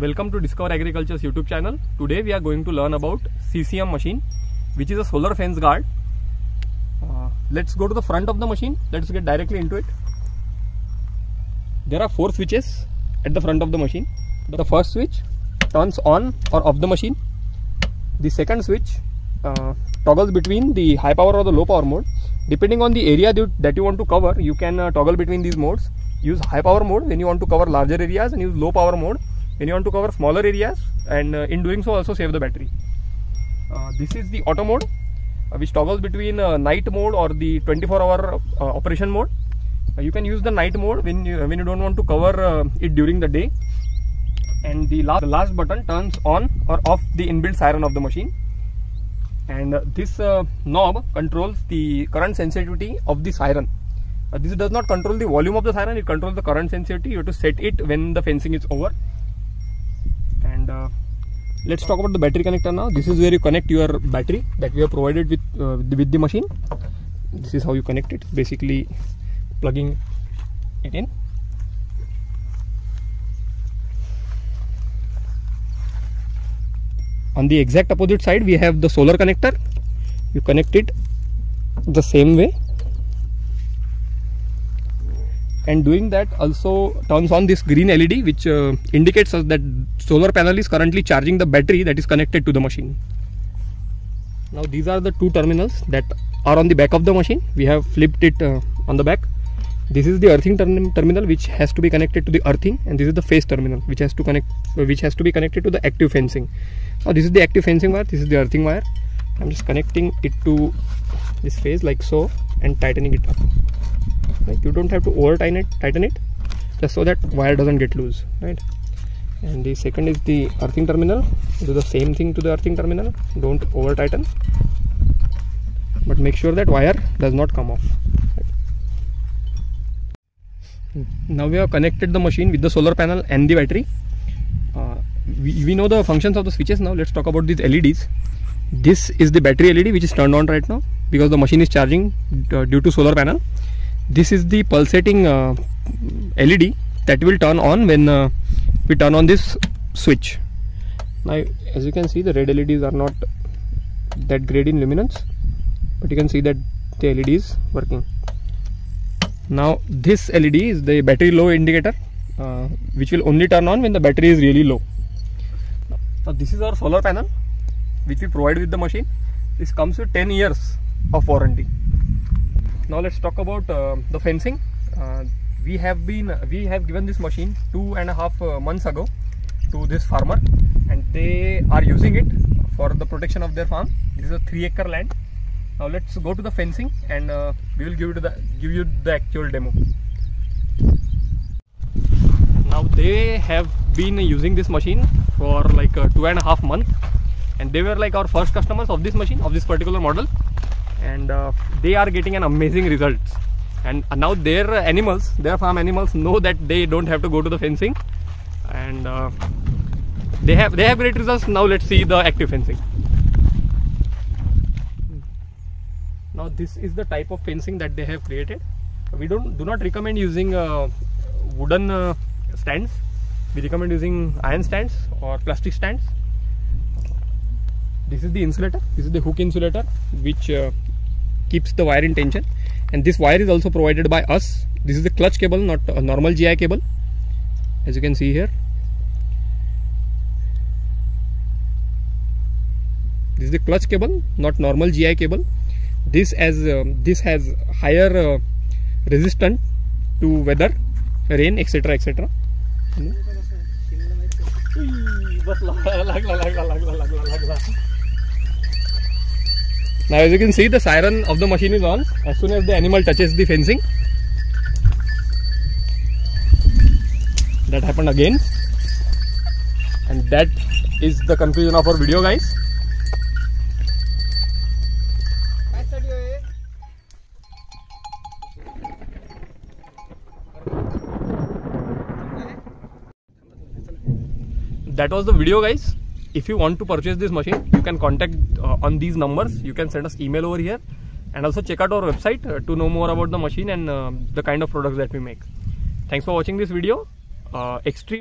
welcome to Discover Agriculture's YouTube channel. Today we are going to learn about CCM machine which is a solar fence guard. Uh, let's go to the front of the machine. Let's get directly into it. There are four switches at the front of the machine. The first switch turns on or off the machine. The second switch uh, toggles between the high power or the low power mode. Depending on the area that you want to cover, you can uh, toggle between these modes use high power mode when you want to cover larger areas and use low power mode when you want to cover smaller areas? And uh, in doing so also save the battery. Uh, this is the auto mode. Uh, which toggles between uh, night mode or the 24 hour uh, operation mode. Uh, you can use the night mode when you when you don't want to cover it during the day. And the last, the last button turns on or off the inbuilt siren of the machine. And this knob controls the current sensitivity of the siren. Uh, this does not control the volume of the siren, it controls the current sensitivity. You have to set it when the fencing is over. Let's talk about the battery connector now. This is where you connect your battery that we have provided with, uh, with the machine. This is how you connect it. Basically plugging it in. On the exact opposite side we have the solar connector. You connect it the same way and doing that also turns on this green LED which uh, indicates us that solar panel is currently charging the battery that is connected to the machine. Now these are the two terminals that are on the back of the machine. We have flipped it uh, on the back. This is the earthing term terminal which has to be connected to the earthing and this is the phase terminal which has to connect uh, which has to be connected to the active fencing. Now this is the active fencing wire, this is the earthing wire. I'm just connecting it to this phase like so and tightening it up like you don't have to over tighten it tighten it just so that wire doesn't get loose right? And the second is the earthing terminal. Do the same thing to the earthing terminal. Don't over tighten but make sure that wire does not come off. Now we have connected the machine with the solar panel and the battery. Uh, we, we know the functions of the switches. Now let's talk about these LEDs this is the battery LED which is turned on right now because the machine is charging uh, due to solar panel this is the pulsating uh, LED that will turn on when uh, we turn on this switch. Now as you can see the red LEDs are not that great in luminance but you can see that the LED is working. Now this LED is the battery low indicator uh, which will only turn on when the battery is really low. Now this is our solar panel which we provide with the machine. This comes with 10 years of warranty now let's talk about uh, the fencing. Uh, we have been we have given this machine two and a half uh, months ago to this farmer and they are using it for the protection of their farm. This is a three acre land. Now let's go to the fencing and uh, we will give you the give you the actual demo. Now they have been using this machine for like uh, two and a half months and they were like our first customers of this machine of this particular model and uh, they are getting an amazing results and now their animals their farm animals know that they don't have to go to the fencing. And uh, they have they have great results. Now let's see the active fencing. Now this is the type of fencing that they have created. We don't do not recommend using uh, wooden uh, stands. We recommend using iron stands or plastic stands. This is the insulator. This is the hook insulator which uh, keeps the wire in tension and this wire is also provided by us this is the clutch cable not a normal GI cable as you can see here this is the clutch cable not normal GI cable this as uh, this has higher uh, resistant to weather rain etc etc Now as you can see the siren of the machine is on as soon as the animal touches the fencing. That happened again. And that is the conclusion of our video guys. That was the video guys if you want to purchase this machine you can contact uh, on these numbers. You can send us email over here. And also check out our website uh, to know more about the machine and uh, the kind of products that we make. Thanks for watching this video. Uh, extreme